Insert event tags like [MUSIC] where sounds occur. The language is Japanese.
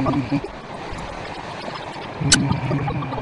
う [LAUGHS] ん